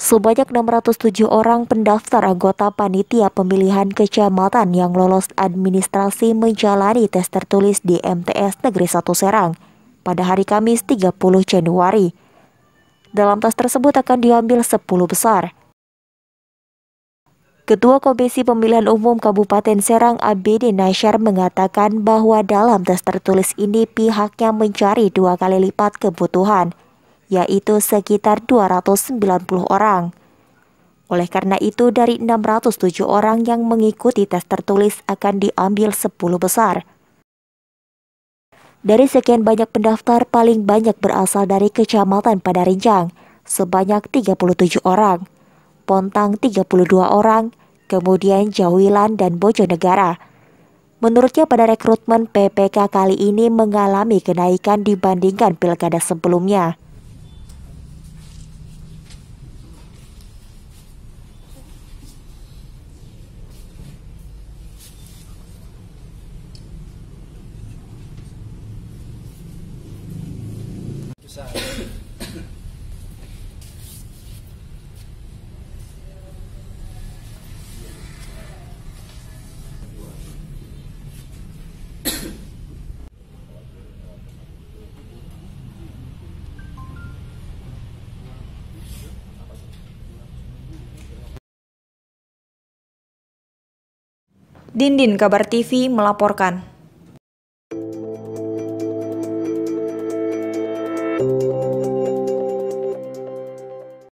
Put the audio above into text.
Sebanyak 607 orang pendaftar anggota panitia pemilihan kecamatan yang lolos administrasi menjalani tes tertulis di MTS Negeri 1 Serang pada hari Kamis 30 Januari. Dalam tes tersebut akan diambil 10 besar. Ketua Komisi Pemilihan Umum Kabupaten Serang ABD Nasyar mengatakan bahwa dalam tes tertulis ini pihaknya mencari dua kali lipat kebutuhan – yaitu sekitar 290 orang. Oleh karena itu, dari 607 orang yang mengikuti tes tertulis akan diambil 10 besar. Dari sekian banyak pendaftar, paling banyak berasal dari Kecamatan Padarinjang, sebanyak 37 orang, Pontang 32 orang, kemudian Jawilan dan Bojonegara. Menurutnya pada rekrutmen PPK kali ini mengalami kenaikan dibandingkan pilkada sebelumnya. Besar. Dindin Kabar TV melaporkan.